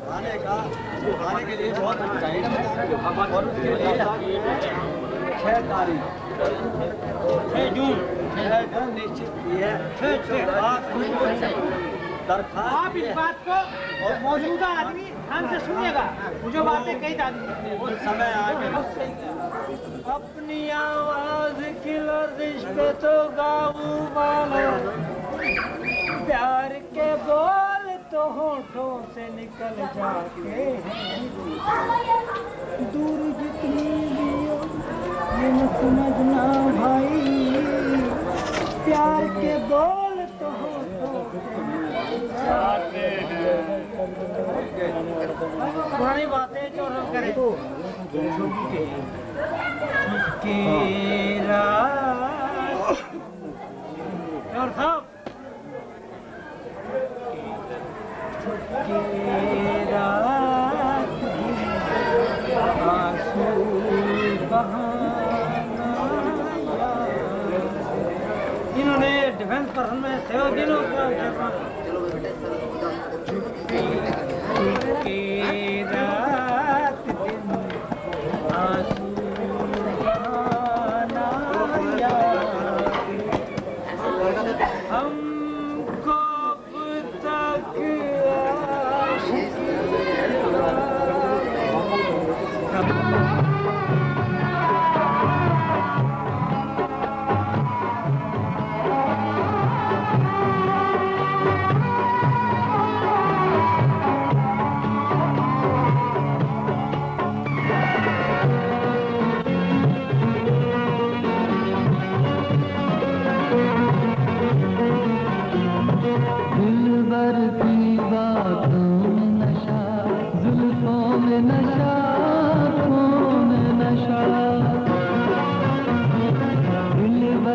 खाने का खाने जून निश्चित की है दरखास्त आप और मौजूदा आदमी ध्यान से सुनिएगा। जो बातें कही जाती उस समय आगे अपनी आवाज़ खिलो, रिश्ते तो गाऊ मानो प्यार के बोल तो होठों से निकल जाते दूर जितनी भी हो समझना भाई। प्यार के बोल तो होठों जाते हैं। बातें जो हम करें और इन्होंने डिफेंस पर्सन में सेवा दिनों के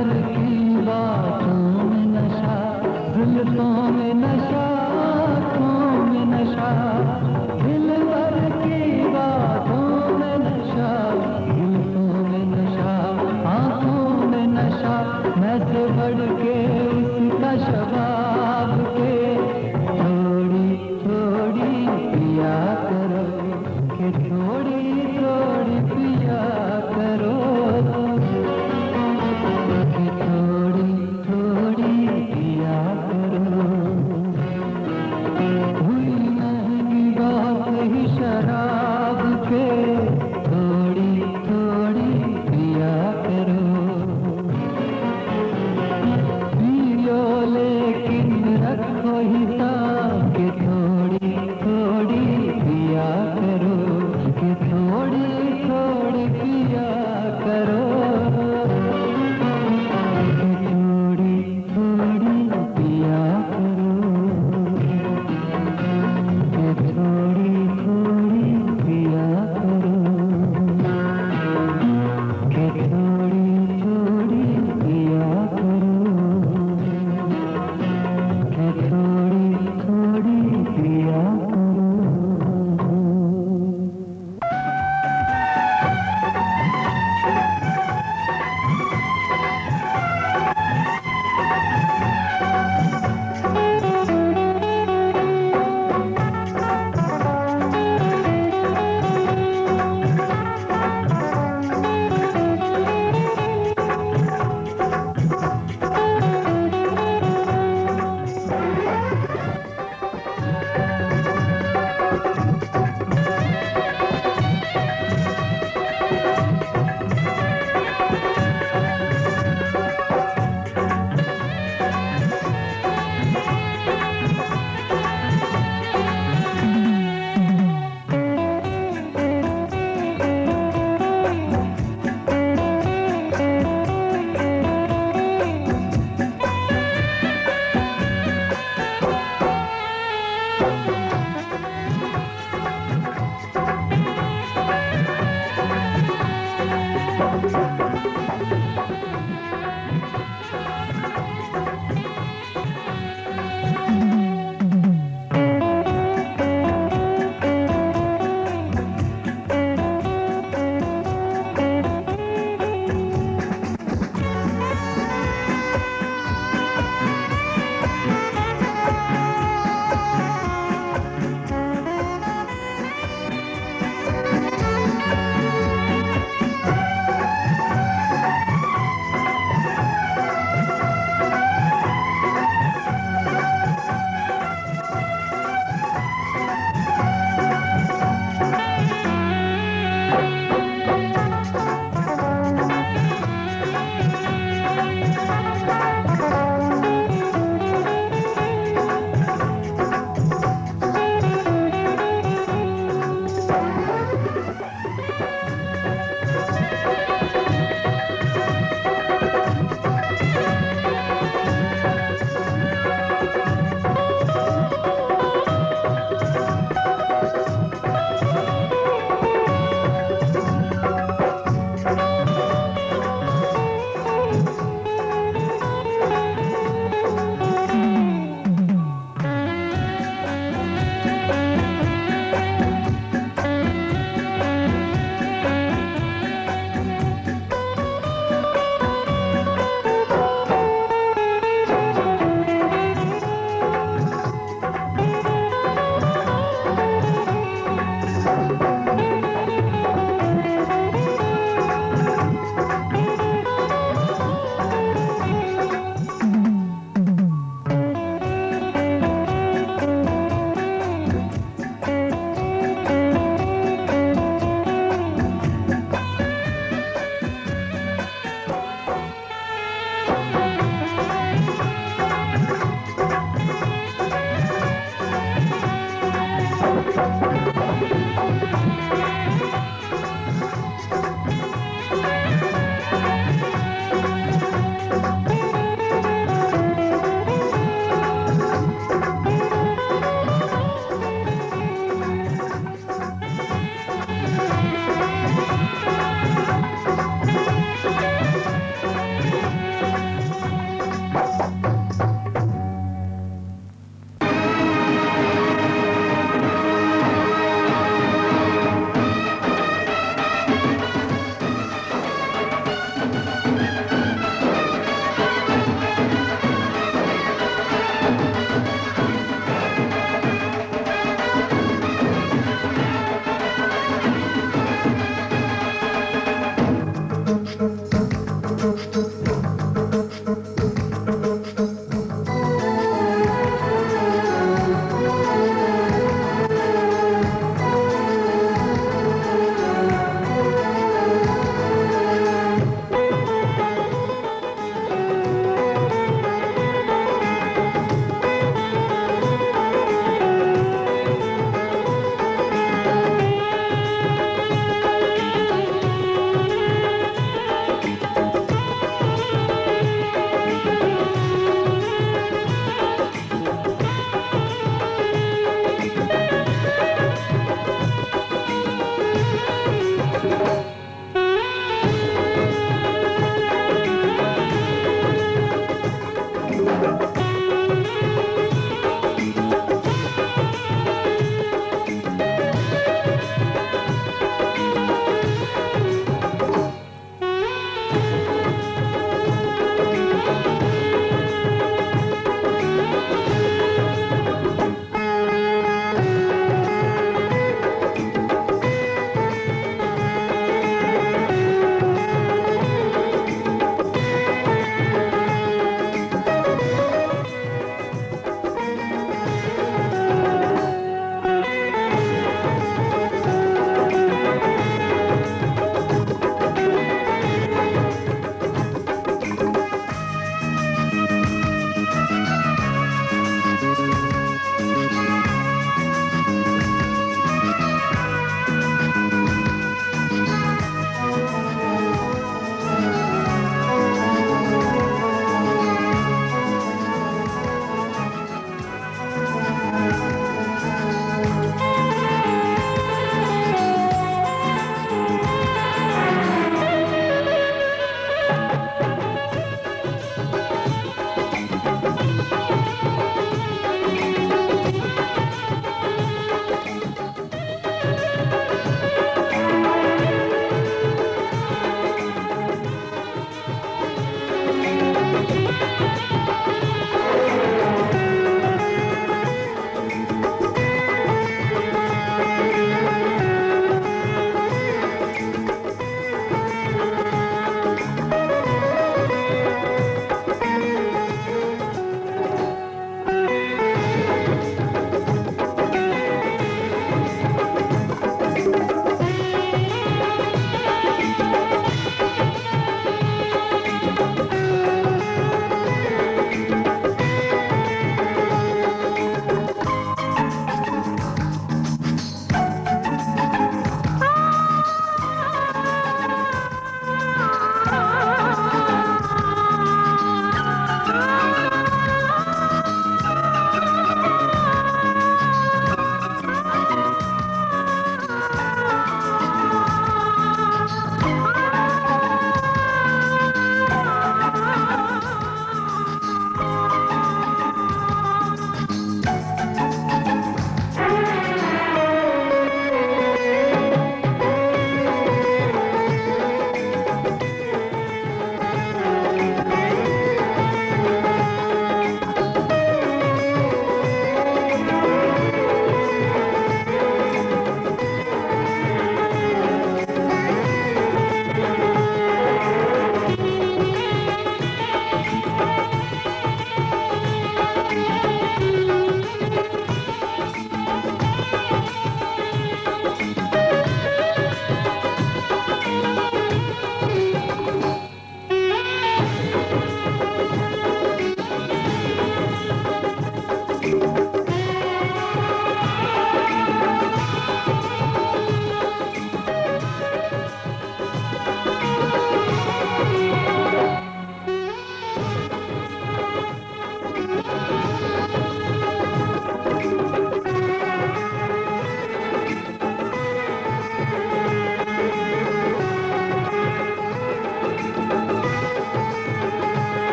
Hare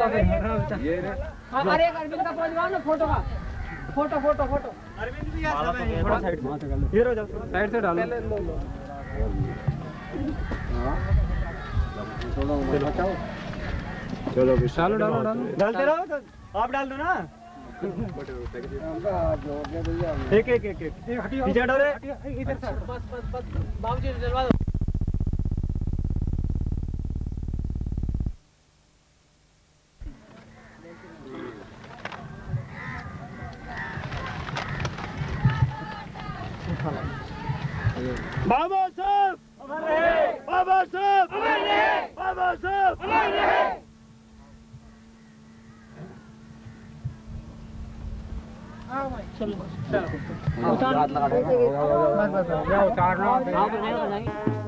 हाँ, अरे अरविंद का पहुंचवाओ ना फ़ोटो का। Photo photo photo. अरविंद भी आ सब है थोड़ा साइड साइड से डालो। चलो डालो डालो। डालो डालते रहो तो आप डाल दो ना। एक एक एक एक। रे। इधर से बस बस बस। बाबूजी 好，不难不难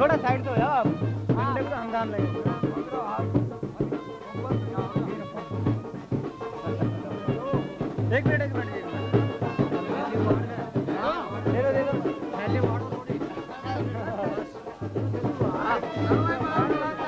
थोड़ा साइड तो यार घंटे को हंगाम हम लगे एक मिनट एक मिनट दो दे दो।